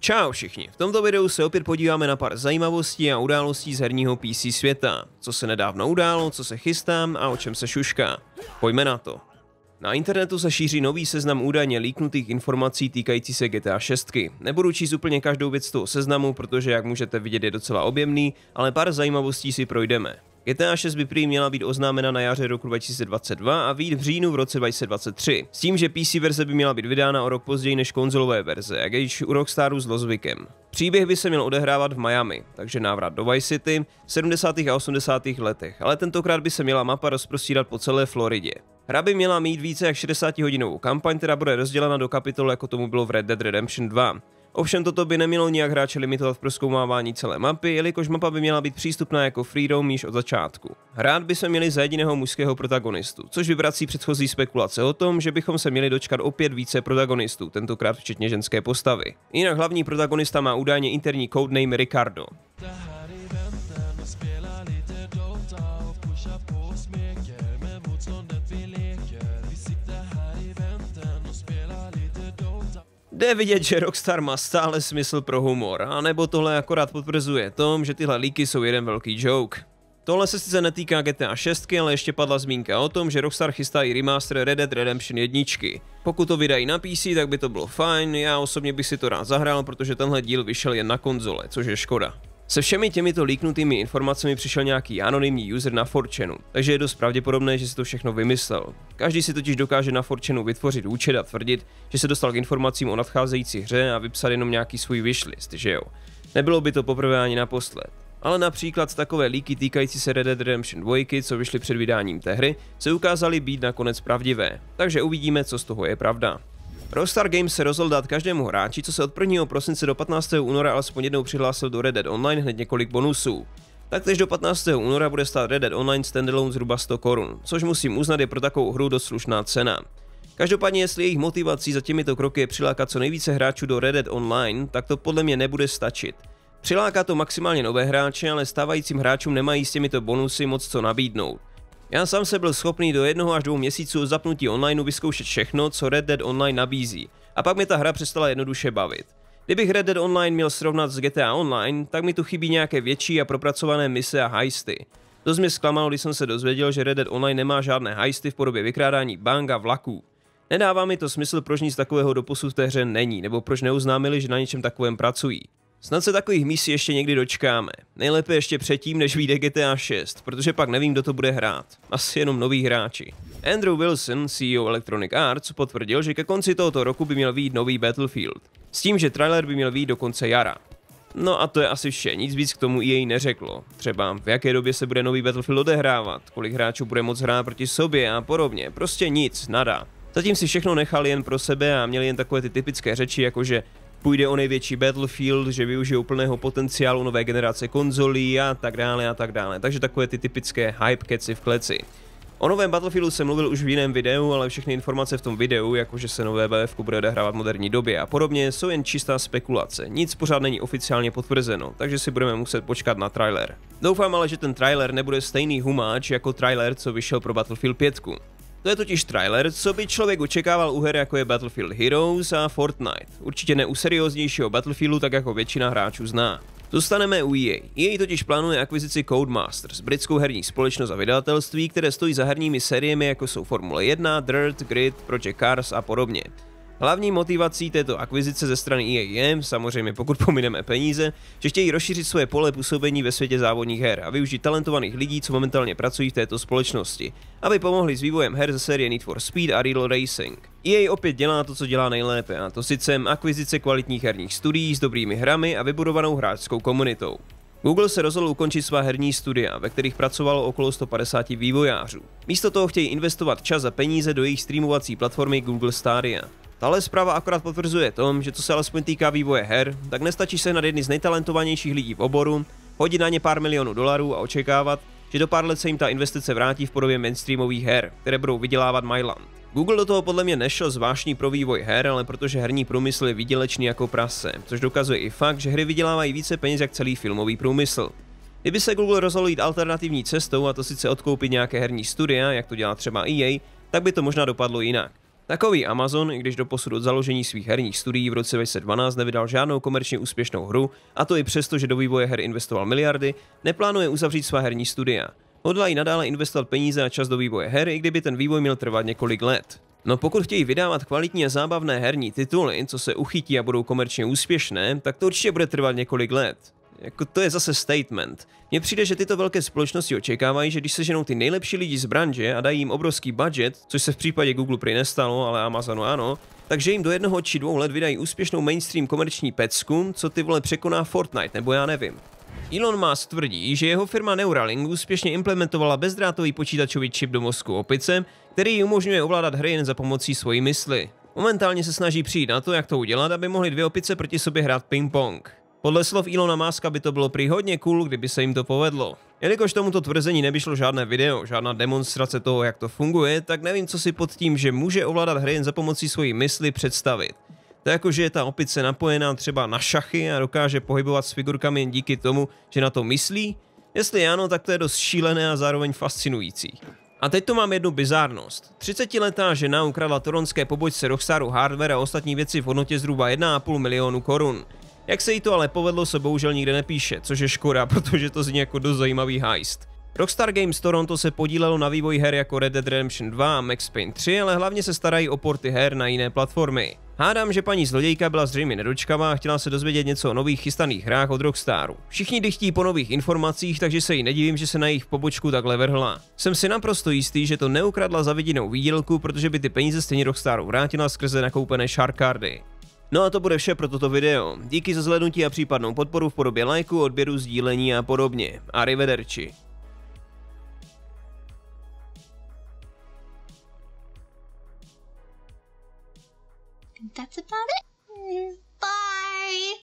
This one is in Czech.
Čau všichni, v tomto videu se opět podíváme na pár zajímavostí a událostí z herního PC světa. Co se nedávno událo, co se chystám a o čem se šušká. Pojďme na to. Na internetu se šíří nový seznam údajně líknutých informací týkající se GTA 6. Nebudu číst úplně každou věc z toho seznamu, protože jak můžete vidět je docela objemný, ale pár zajímavostí si projdeme. GTA 6 by prý měla být oznámena na jaře roku 2022 a výjít v říjnu v roce 2023, s tím, že PC verze by měla být vydána o rok později než konzolové verze, jak je již u Rockstaru s Lozvikem. Příběh by se měl odehrávat v Miami, takže návrat do Vice City v 70. a 80. letech, ale tentokrát by se měla mapa rozprostírat po celé Floridě. Hra by měla mít více jak 60 hodinovou kampaň, která bude rozdělena do kapitol, jako tomu bylo v Red Dead Redemption 2. Ovšem toto by nemělo nijak hráče limitovat v proskoumávání celé mapy, jelikož mapa by měla být přístupná jako freedom již od začátku. Hrát by se měli za jediného mužského protagonistu, což vyvrací předchozí spekulace o tom, že bychom se měli dočkat opět více protagonistů, tentokrát včetně ženské postavy. Jinak hlavní protagonista má údajně interní codename Ricardo. Jde vidět, že Rockstar má stále smysl pro humor, anebo tohle akorát potvrzuje tom, že tyhle líky jsou jeden velký joke. Tohle se sice netýká GTA 6, ale ještě padla zmínka o tom, že Rockstar chystá i remaster Red Dead Redemption 1. Pokud to vydají na PC, tak by to bylo fajn, já osobně bych si to rád zahrál, protože tenhle díl vyšel jen na konzole, což je škoda. Se všemi těmito líknutými informacemi přišel nějaký anonymní user na Forčenu, takže je dost pravděpodobné, že si to všechno vymyslel. Každý si totiž dokáže na Forčenu vytvořit účet a tvrdit, že se dostal k informacím o nadcházející hře a vypsat jenom nějaký svůj wishlist, že jo. Nebylo by to poprvé ani naposled. Ale například takové líky týkající se Red Dead Redemption 2, co vyšly před vydáním té hry, se ukázaly být nakonec pravdivé, takže uvidíme, co z toho je pravda. Rockstar Games se rozhodl dát každému hráči, co se od 1. prosince do 15. února alespoň jednou přihlásil do Red Dead Online hned několik bonusů. Taktéž do 15. února bude stát Red Dead Online standalone zhruba 100 korun, což musím uznat je pro takovou hru dost slušná cena. Každopádně, jestli jejich motivací za těmito kroky je přilákat co nejvíce hráčů do Red Dead Online, tak to podle mě nebude stačit. Přiláká to maximálně nové hráče, ale stávajícím hráčům nemají s těmito bonusy moc co nabídnout. Já sám se byl schopný do jednoho až dvou měsíců zapnutí online vyzkoušet všechno, co Red Dead Online nabízí, a pak mi ta hra přestala jednoduše bavit. Kdybych Red Dead Online měl srovnat s GTA Online, tak mi tu chybí nějaké větší a propracované mise a heisty. Dost mě zklamalo, když jsem se dozvěděl, že Red Dead Online nemá žádné heisty v podobě vykrádání bank a vlaků. Nedává mi to smysl, proč nic takového doposud v té hře není, nebo proč neuznámili, že na něčem takovém pracují. Snad se takových misí ještě někdy dočkáme. Nejlépe ještě předtím, než vyjde GTA 6, protože pak nevím, kdo to bude hrát. Asi jenom noví hráči. Andrew Wilson, CEO Electronic Arts, potvrdil, že ke konci tohoto roku by měl výjít nový Battlefield. S tím, že trailer by měl výjít do konce jara. No a to je asi vše, nic víc k tomu jej neřeklo. Třeba v jaké době se bude nový Battlefield odehrávat, kolik hráčů bude moc hrát proti sobě a podobně, prostě nic, nada. Zatím si všechno nechali jen pro sebe a měli jen takové ty typické řeči, jako že půjde o největší Battlefield, že využijou plného potenciálu nové generace konzolí a tak dále a tak dále. Takže takové ty typické hype keci v kleci. O novém Battlefieldu jsem mluvil už v jiném videu, ale všechny informace v tom videu, jakože se nové BF bude odehrávat v moderní době a podobně, jsou jen čistá spekulace. Nic pořád není oficiálně potvrzeno, takže si budeme muset počkat na trailer. Doufám ale, že ten trailer nebude stejný humáč jako trailer, co vyšel pro Battlefield 5. To je totiž trailer, co by člověk očekával u her jako je Battlefield Heroes a Fortnite. Určitě ne u serióznějšího Battlefieldu, tak jako většina hráčů zná. Zůstaneme u EA. EA totiž plánuje akvizici Codemasters, britskou herní společnost a vydavatelství, které stojí za herními sériemi jako jsou Formule 1, Dirt, Grid, Project Cars a podobně. Hlavní motivací této akvizice ze strany EA je, samozřejmě pokud pomineme peníze, že chtějí rozšířit své pole působení ve světě závodních her a využít talentovaných lidí, co momentálně pracují v této společnosti, aby pomohli s vývojem her ze série Need for Speed a Real Racing. EA opět dělá to, co dělá nejlépe, a to sice akvizice kvalitních herních studií s dobrými hrami a vybudovanou hráčskou komunitou. Google se rozhodl ukončit svá herní studia, ve kterých pracovalo okolo 150 vývojářů. Místo toho chtějí investovat čas a peníze do jejich streamovací platformy Google Stadia. Tahle zpráva akorát potvrzuje tom, že co se alespoň týká vývoje her, tak nestačí se na jedny z nejtalentovanějších lidí v oboru, hodit na ně pár milionů dolarů a očekávat, že do pár let se jim ta investice vrátí v podobě mainstreamových her, které budou vydělávat Myland. Google do toho podle mě nešel zvláštní pro vývoj her, ale protože herní průmysl je výdělečný jako prase, což dokazuje i fakt, že hry vydělávají více peněz jak celý filmový průmysl. Kdyby se Google rozhodl jít alternativní cestou a to sice odkoupit nějaké herní studia, jak to dělá třeba EA, tak by to možná dopadlo jinak. Takový Amazon, i když do posud od založení svých herních studií v roce 2012 nevydal žádnou komerčně úspěšnou hru, a to i přesto, že do vývoje her investoval miliardy, neplánuje uzavřít svá herní studia. Hodlají nadále investovat peníze a čas do vývoje her, i kdyby ten vývoj měl trvat několik let. No pokud chtějí vydávat kvalitní a zábavné herní tituly, co se uchytí a budou komerčně úspěšné, tak to určitě bude trvat několik let. Jako to je zase statement. Mně přijde, že tyto velké společnosti očekávají, že když se ženou ty nejlepší lidi z branže a dají jim obrovský budget, což se v případě Google prý nestalo, ale Amazonu ano, takže jim do jednoho či dvou let vydají úspěšnou mainstream komerční pecku, co ty vole překoná Fortnite, nebo já nevím. Elon Musk tvrdí, že jeho firma Neuralink úspěšně implementovala bezdrátový počítačový čip do mozku opice, který ji umožňuje ovládat hry jen za pomocí svojí mysli. Momentálně se snaží přijít na to, jak to udělat, aby mohly dvě opice proti sobě hrát ping-pong. Podle slov Ilona Muska by to bylo prý hodně cool, kdyby se jim to povedlo. Jelikož tomuto tvrzení nevyšlo žádné video, žádná demonstrace toho, jak to funguje, tak nevím, co si pod tím, že může ovládat hry jen za pomocí svojí mysli představit. To jako, že je ta opice napojená třeba na šachy a dokáže pohybovat s figurkami jen díky tomu, že na to myslí? Jestli ano, tak to je dost šílené a zároveň fascinující. A teď tu mám jednu bizárnost. 30-letá žena ukradla toronské pobočce Rockstaru hardware a ostatní věci v hodnotě zhruba 1,5 milionu korun. Jak se jí to ale povedlo, se bohužel nikde nepíše, což je škoda, protože to zní jako dost zajímavý heist. Rockstar Games Toronto se podílelo na vývoji her jako Red Dead Redemption 2 a Max Payne 3, ale hlavně se starají o porty her na jiné platformy. Hádám, že paní zlodějka byla zřejmě nedočkavá a chtěla se dozvědět něco o nových chystaných hrách od Rockstaru. Všichni dychtí po nových informacích, takže se jí nedivím, že se na jejich pobočku takhle vrhla. Jsem si naprosto jistý, že to neukradla za vidinou výdělku, protože by ty peníze stejně Rockstaru vrátila skrze nakoupené shark cardy. No a to bude vše pro toto video. Díky za zhlednutí a případnou podporu v podobě lajku, odběru, sdílení a podobně. Arrivederci. That's about it. Bye.